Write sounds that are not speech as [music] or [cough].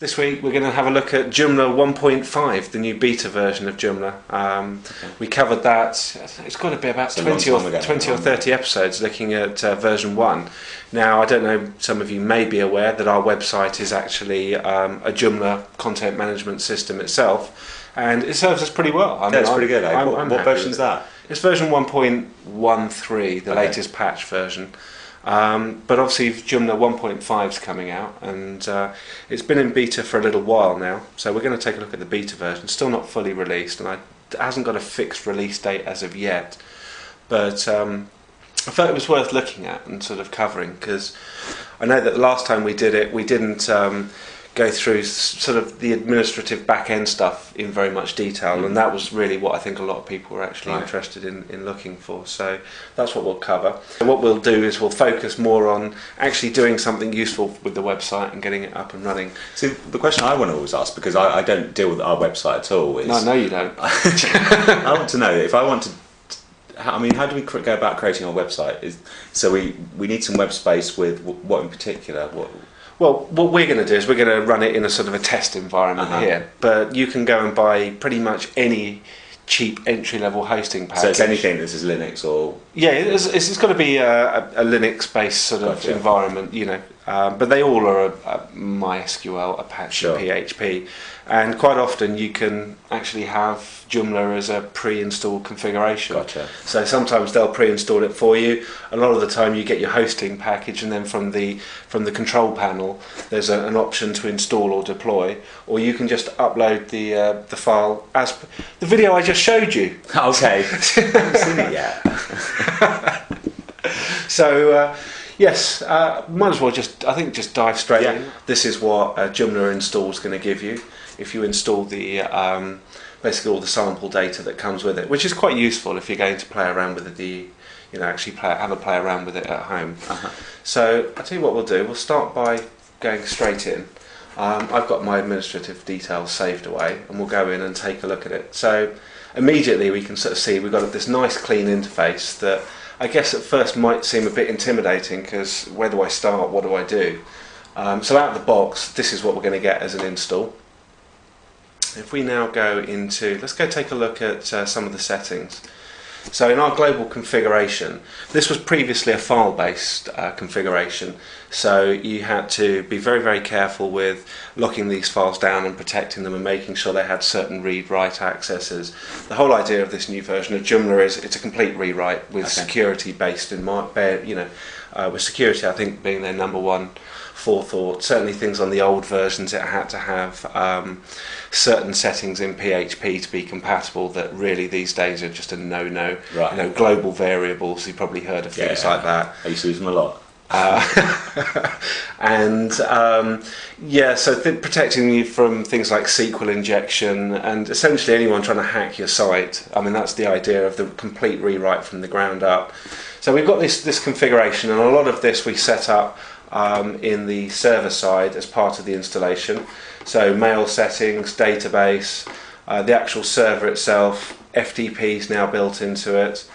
This week we're going to have a look at Joomla 1.5, the new beta version of Joomla. Um, okay. We covered that, it's got to be about 20, or, 20 or 30 episodes looking at uh, version 1. Now, I don't know, some of you may be aware that our website is actually um, a Joomla content management system itself, and it serves us pretty well. I That's pretty good. Eh? I'm, what, I'm what version is that? It's version 1.13, the okay. latest patch version. Um, but obviously, Joomla 1.5 is coming out, and uh, it's been in beta for a little while now. So we're going to take a look at the beta version. Still not fully released, and I, it hasn't got a fixed release date as of yet. But um, I felt it was worth looking at and sort of covering because I know that the last time we did it, we didn't. Um, go through sort of the administrative back end stuff in very much detail, and that was really what I think a lot of people were actually right. interested in, in looking for. So that's what we'll cover. And what we'll do is we'll focus more on actually doing something useful with the website and getting it up and running. See, the question I want to always ask, because I, I don't deal with our website at all, is. No, no, you don't. [laughs] I want to know if I want to I mean, how do we go about creating our website? Is so we we need some web space with what in particular? What well, what we're going to do is we're going to run it in a sort of a test environment uh-huh. here, but you can go and buy pretty much any cheap entry level hosting package. So it's anything that is Linux or yeah, it's, it's, it's got to be a, a Linux based sort of gotcha. environment, you know. Um, but they all are a, a MySQL, Apache, sure. PHP, and quite often you can actually have Joomla as a pre-installed configuration. Gotcha. So sometimes they'll pre-install it for you. A lot of the time you get your hosting package, and then from the from the control panel, there's a, an option to install or deploy, or you can just upload the uh, the file as the video I just showed you. Okay, I [laughs] haven't seen it yet. [laughs] so. Uh, Yes, uh, might as well just, I think, just dive straight yeah. in. This is what uh, Joomla install is going to give you. If you install the, um, basically all the sample data that comes with it, which is quite useful if you're going to play around with the, you know, actually play, have a play around with it at home. Uh-huh. So I'll tell you what we'll do. We'll start by going straight in. Um, I've got my administrative details saved away, and we'll go in and take a look at it. So immediately we can sort of see we've got this nice clean interface that I guess at first might seem a bit intimidating because where do I start? What do I do? Um, so out of the box, this is what we're going to get as an install. If we now go into, let's go take a look at uh, some of the settings. So in our global configuration, this was previously a file-based uh, configuration, so you had to be very, very careful with locking these files down and protecting them and making sure they had certain read-write accesses. The whole idea of this new version of Joomla is it's a complete rewrite with okay. security based in, you know, uh, with security I think being their number one forethought. Certainly, things on the old versions it had to have um, certain settings in PHP to be compatible that really these days are just a no-no. Right. You know, global variables. You probably heard of things like that. I used to use them a lot. Uh, [laughs] and um, yeah, so th- protecting you from things like SQL injection and essentially anyone trying to hack your site. I mean, that's the idea of the complete rewrite from the ground up. So we've got this this configuration, and a lot of this we set up um, in the server side as part of the installation. So mail settings, database, uh, the actual server itself, FTP is now built into it.